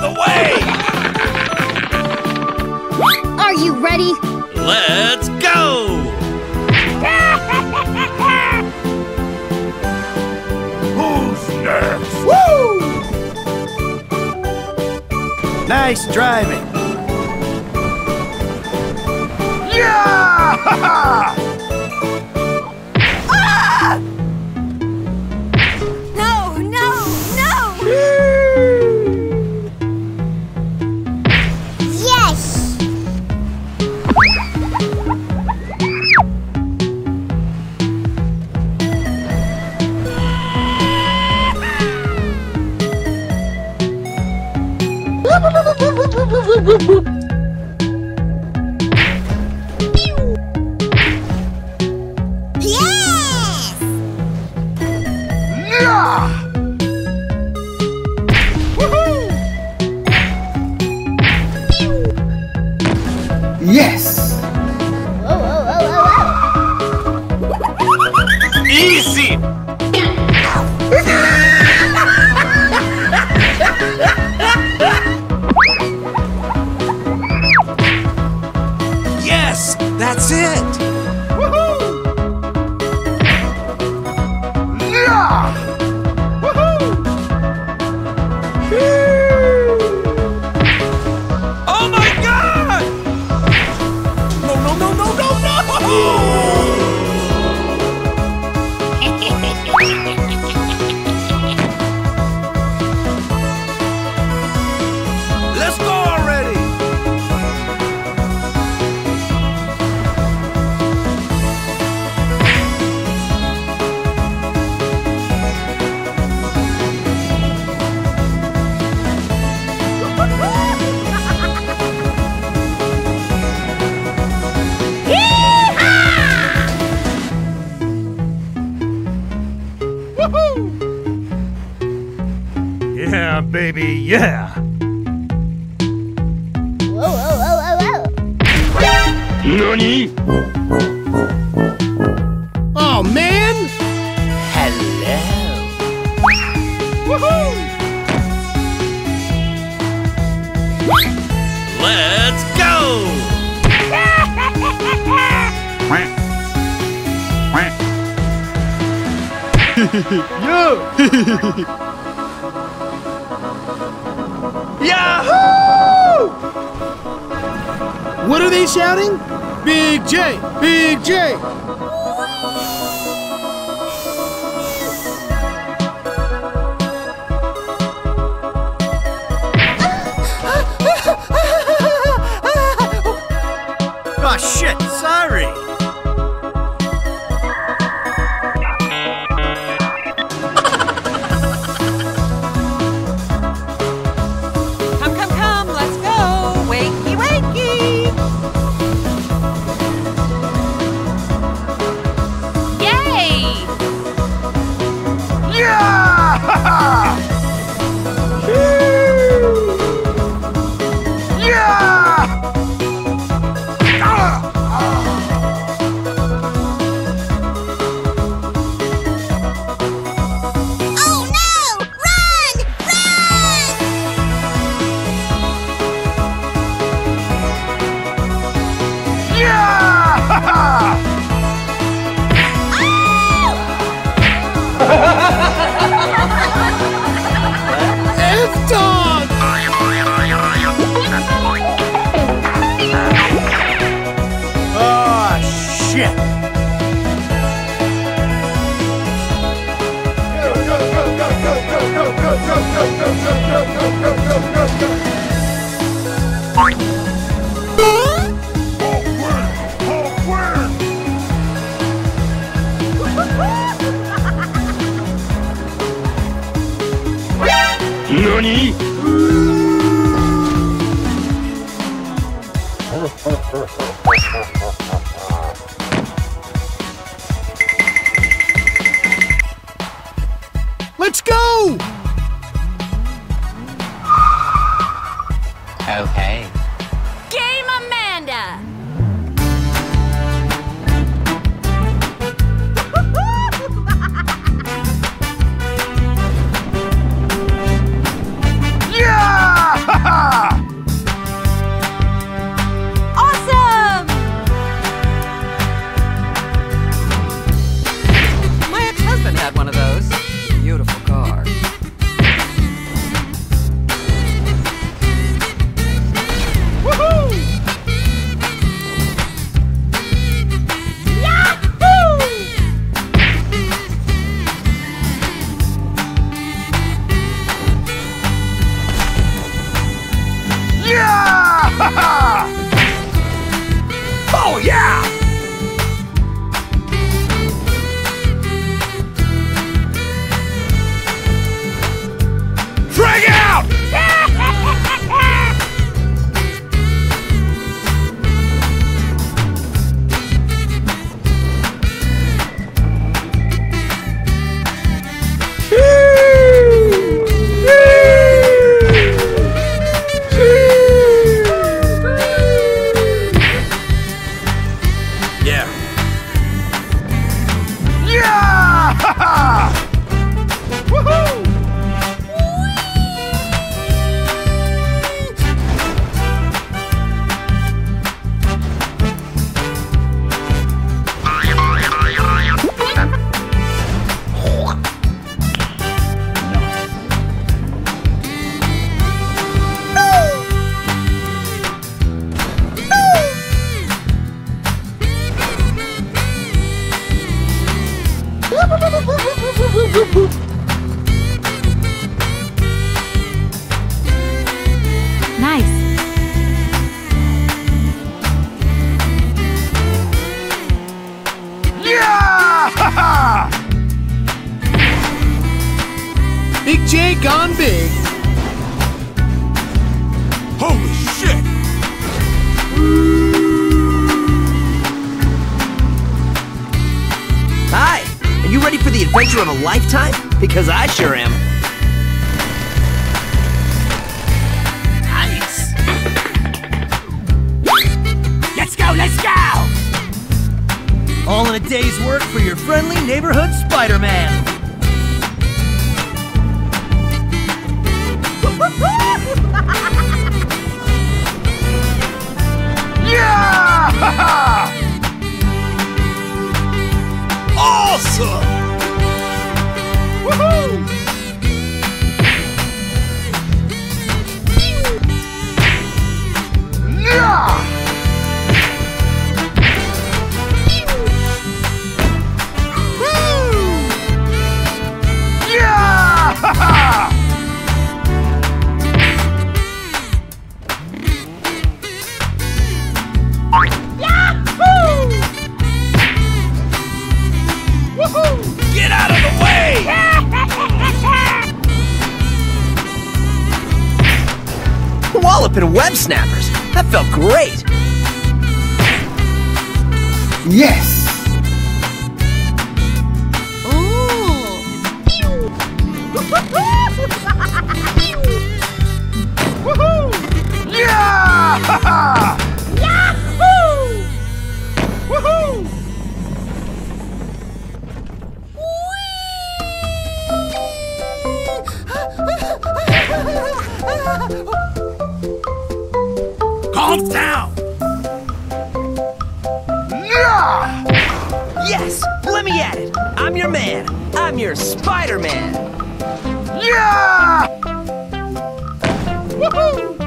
the way! Are you ready? Let's go! Who's next? Woo! Nice driving! Yeah! baby, yeah! shouting? Big J! Big J! developing web snappers. That felt great. Yes! All down! Yeah! Yes! Let me at it! I'm your man! I'm your Spider-Man! Yeah! Woohoo!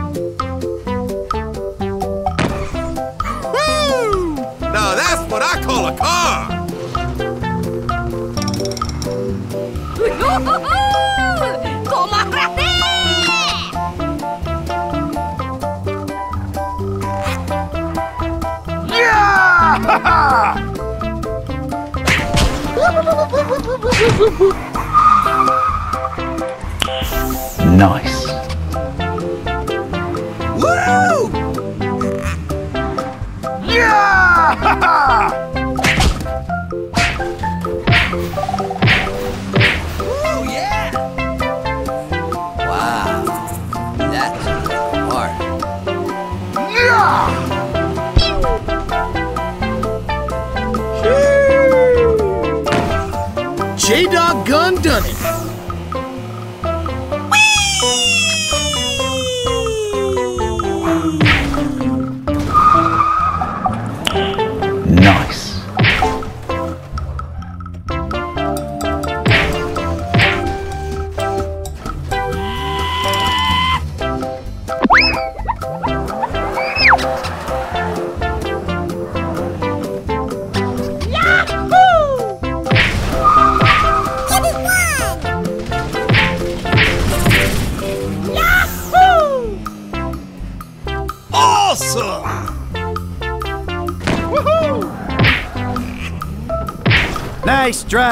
Woo! Now that's what I call a car! Nice.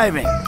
Driving.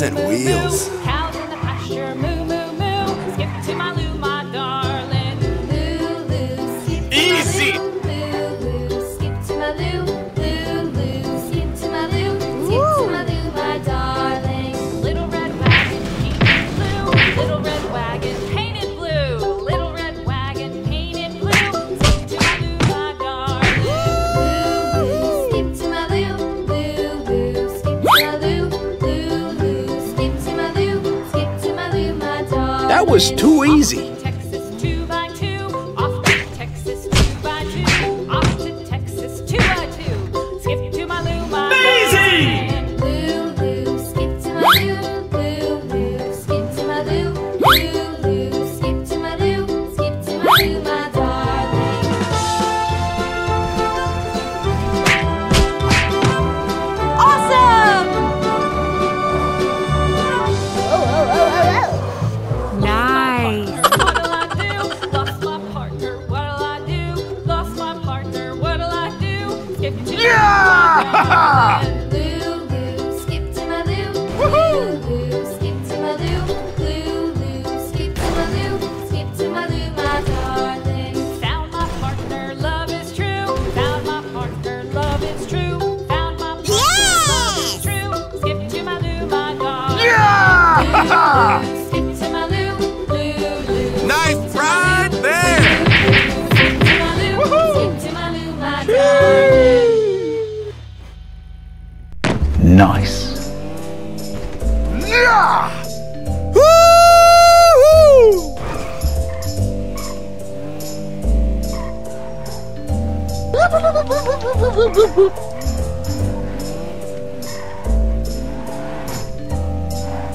Moo. wheels. Was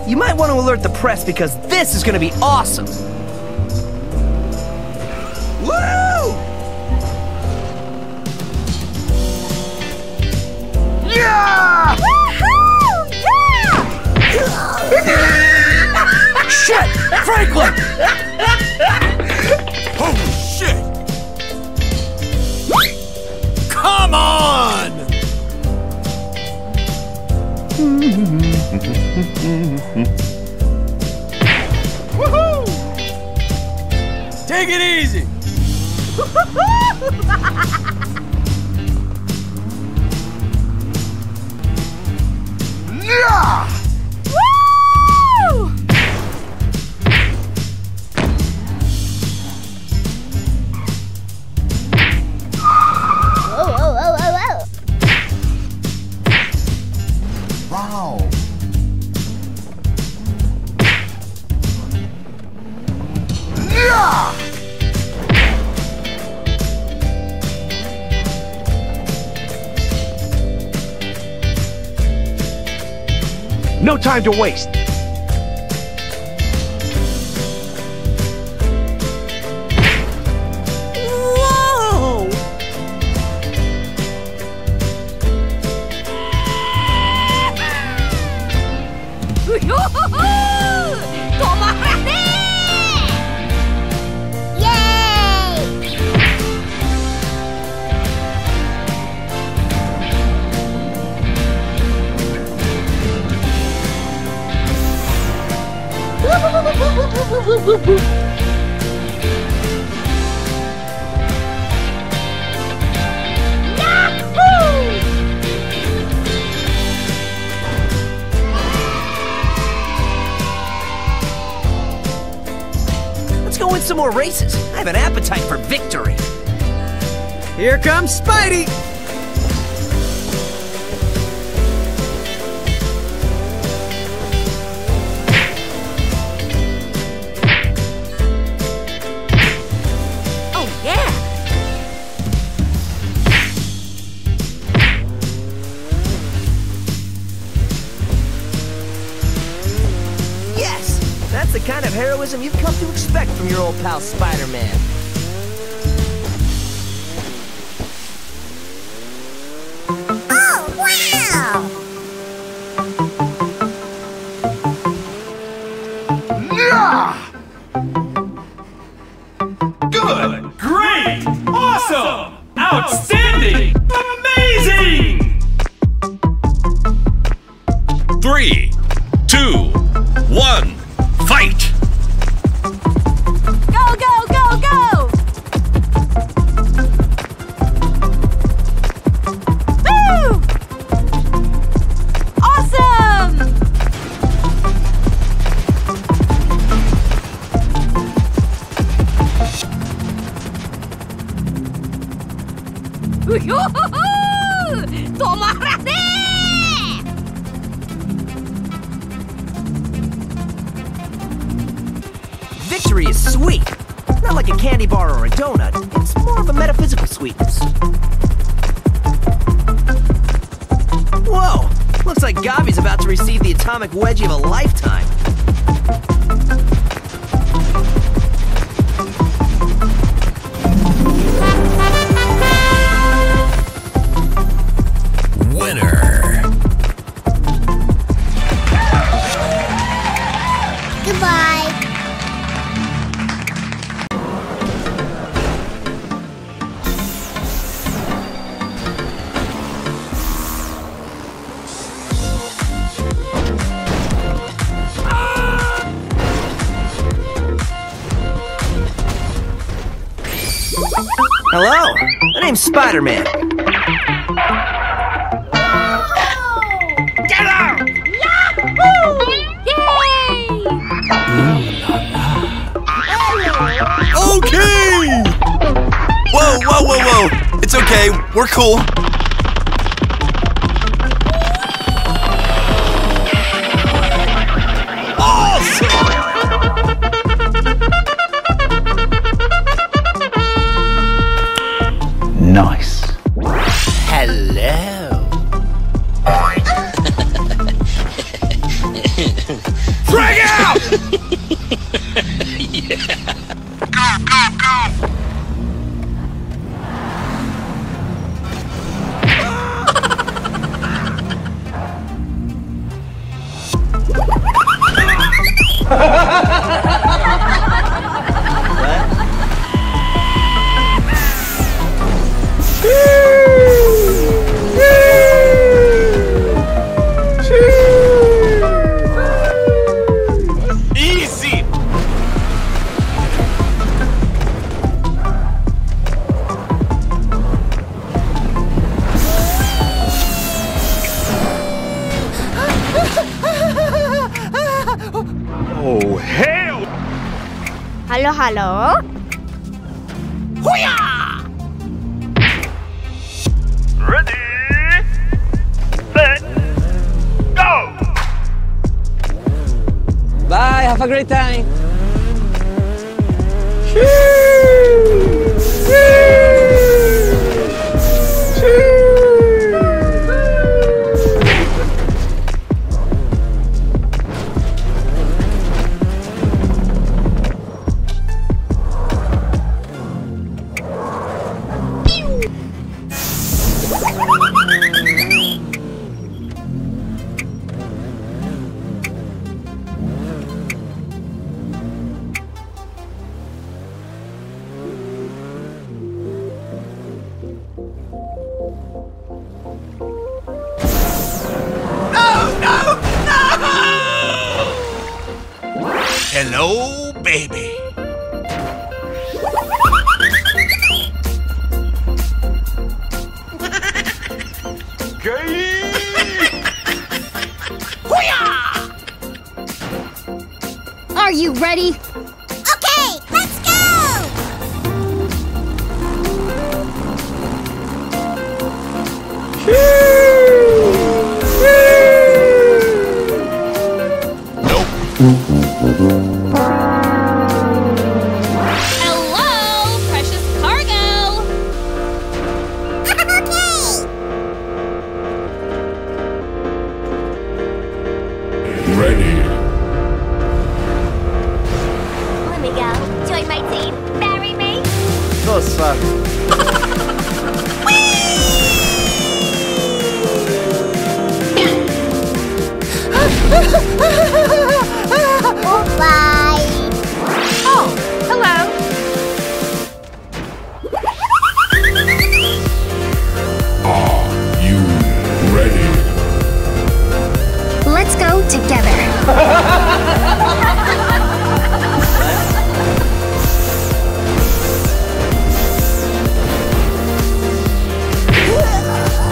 You might want to alert the press because this is gonna be awesome. Woo! Yeah! Shit! Franklin! Come on! Woohoo! Take it easy. Whoa, time to waste. Some more races. I have an appetite for victory. Here comes Spidey! To expect from your old pal Spider-Man. Goodbye. Hello! My name's Spider-Man. Okay, we're cool.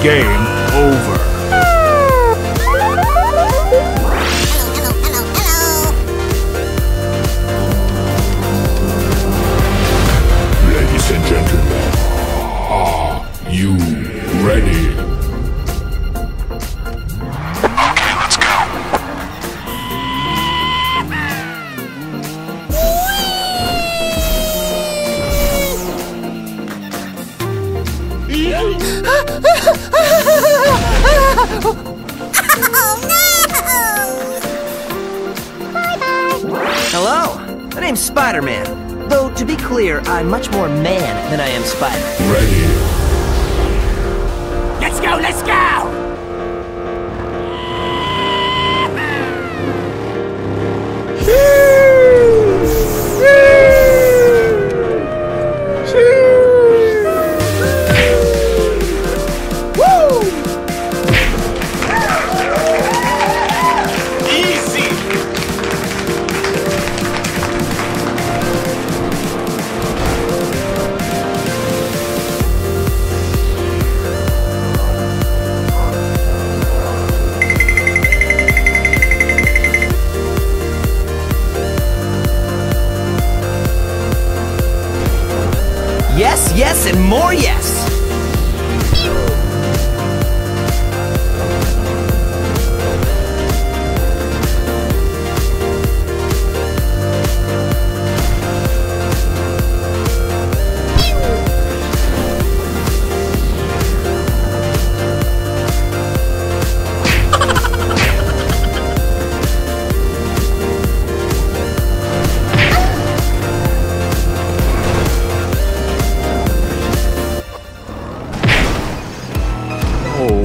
Game over. I'm much more man than I am spider. Ready.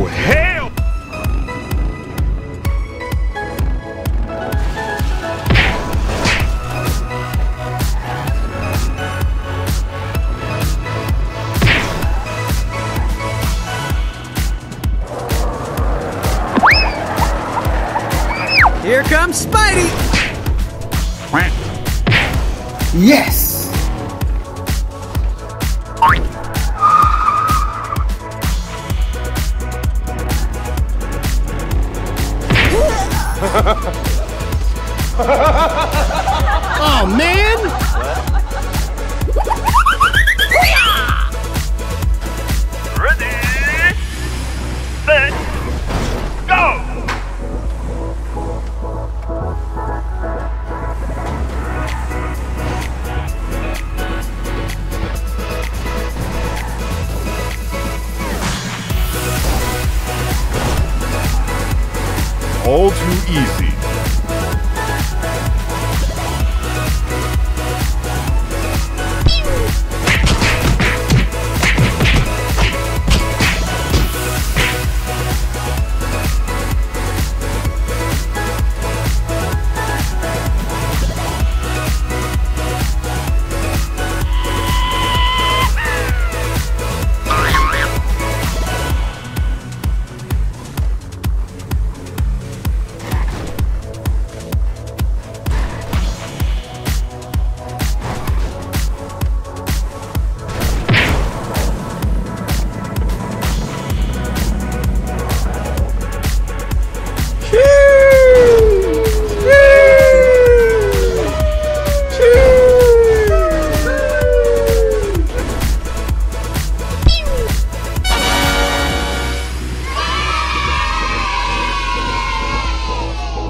hell?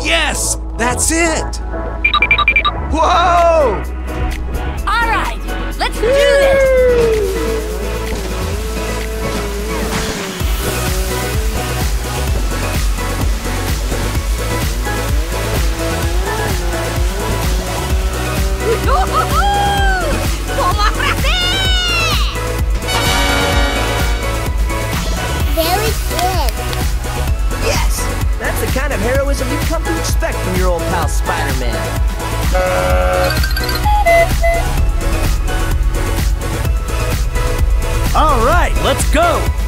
Yes, that's it. Whoa! All right, let's do this. Very kind of heroism you've come to expect from your old pal Spider-Man. All right, let's go.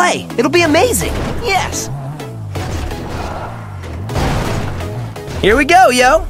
play. It'll be amazing. Yes. Here we go, yo.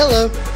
Hello.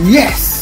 Yes!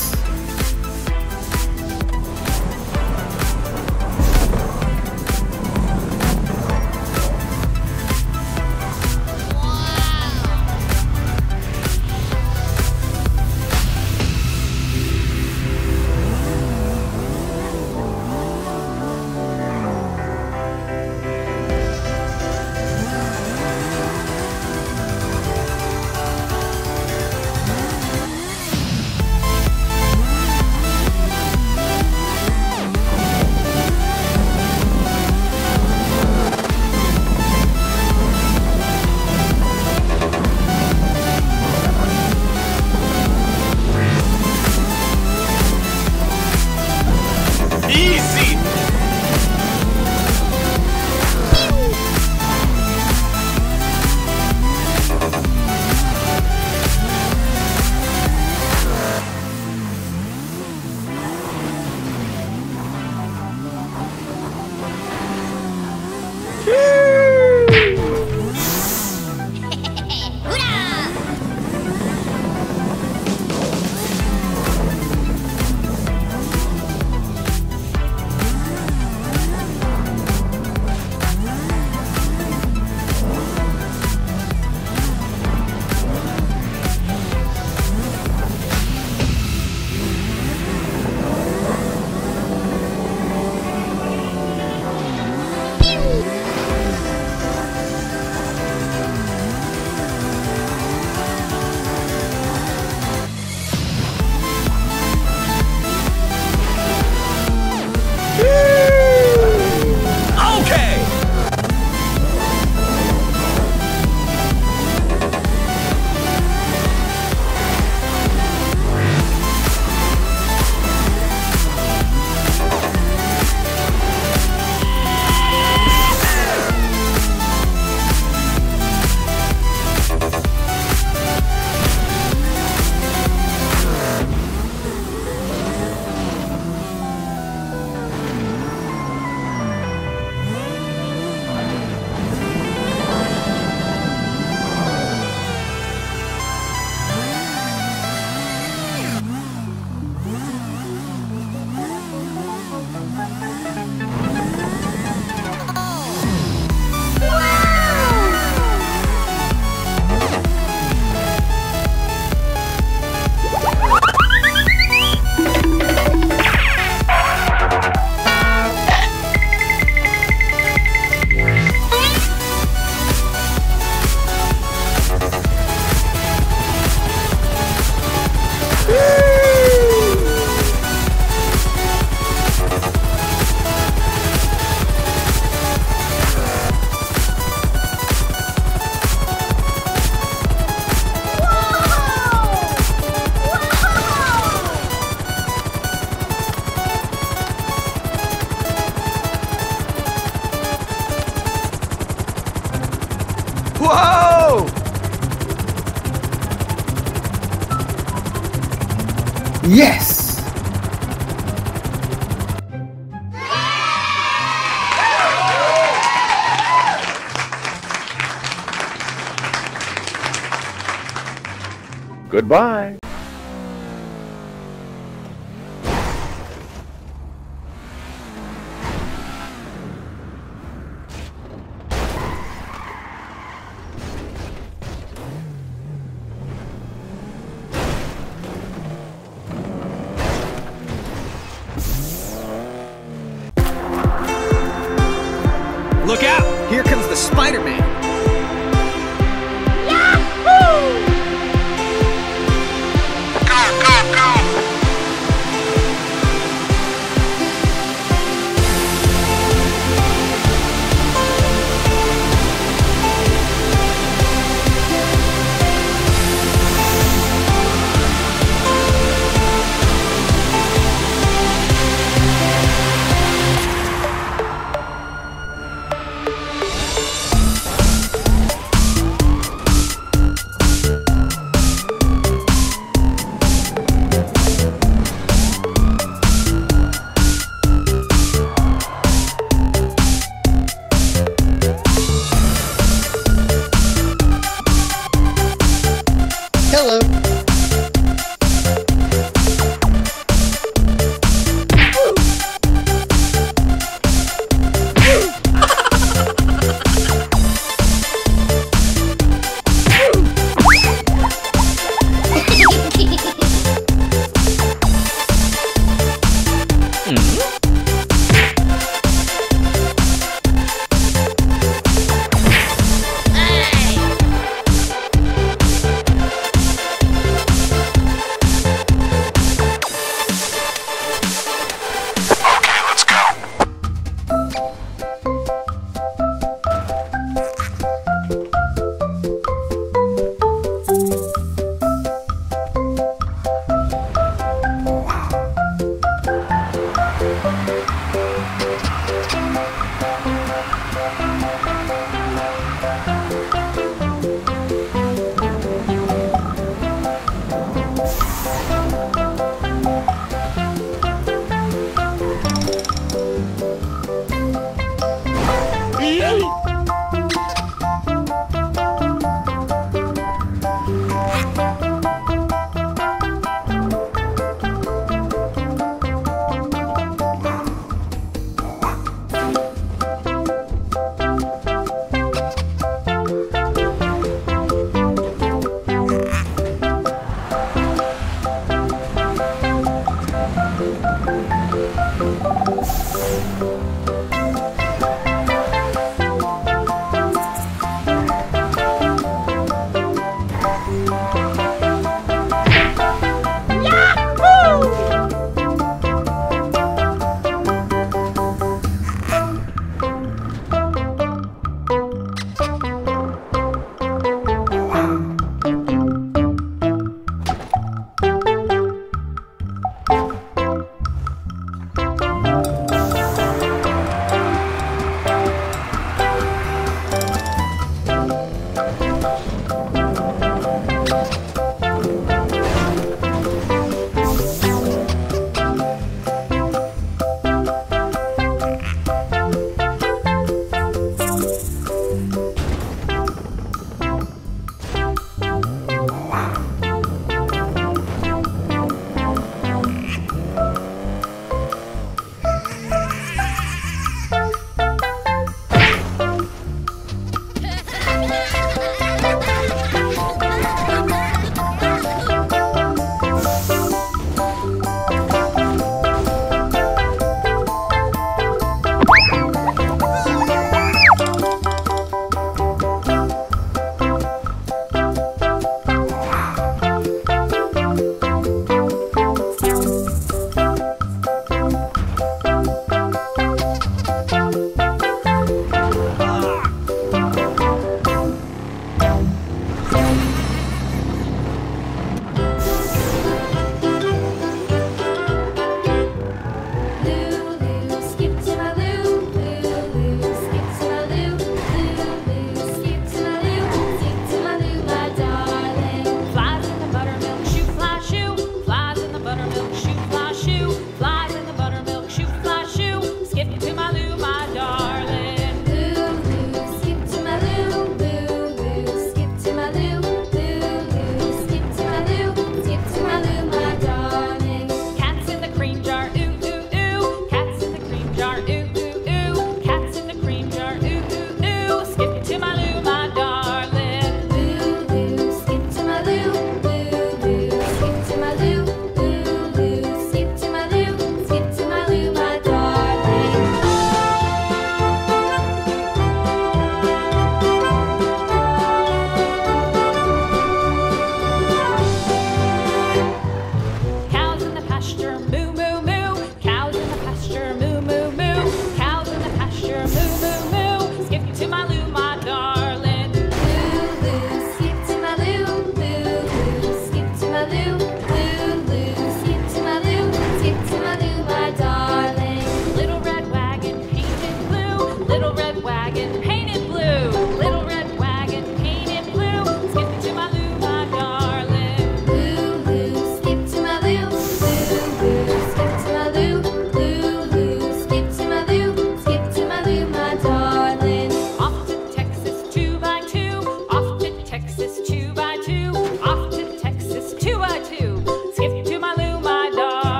The Spider-Man.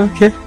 Okay.